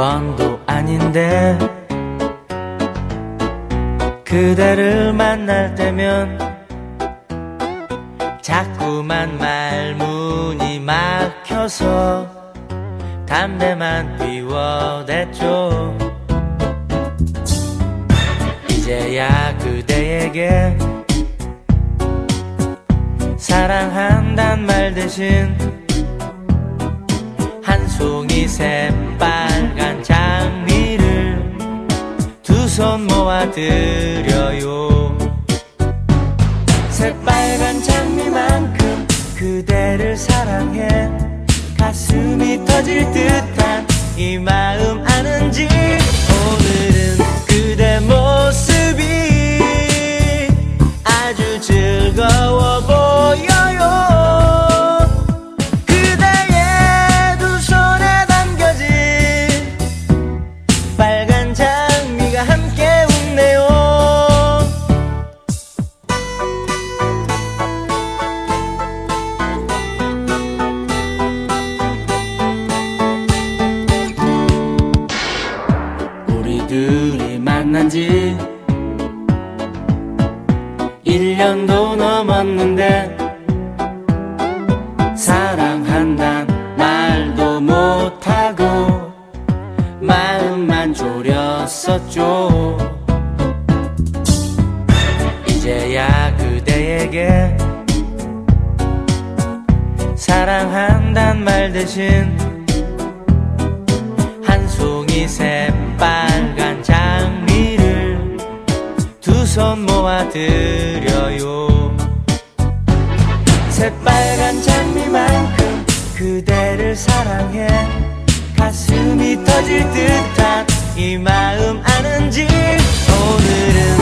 번도 아닌데 그대를 만날 때면 자꾸만 말문이 막혀서 담배만 피워댔죠. 이제야 그대에게 사랑한단 말 대신 한 송이 새빨 손 모아드려요. 새빨간 장미만큼 그대를 사랑해. 가슴이 터질 듯한 이 마음 만난 지. 1년도 넘었는데 사랑한단 말도 못하고 마음만 졸였었죠. 이제야 그대에게 사랑한단 말 대신 손 모아드려요. 새빨간 장미만큼 그대를 사랑해. 가슴이 터질 듯한 이 마음 아는지 오늘은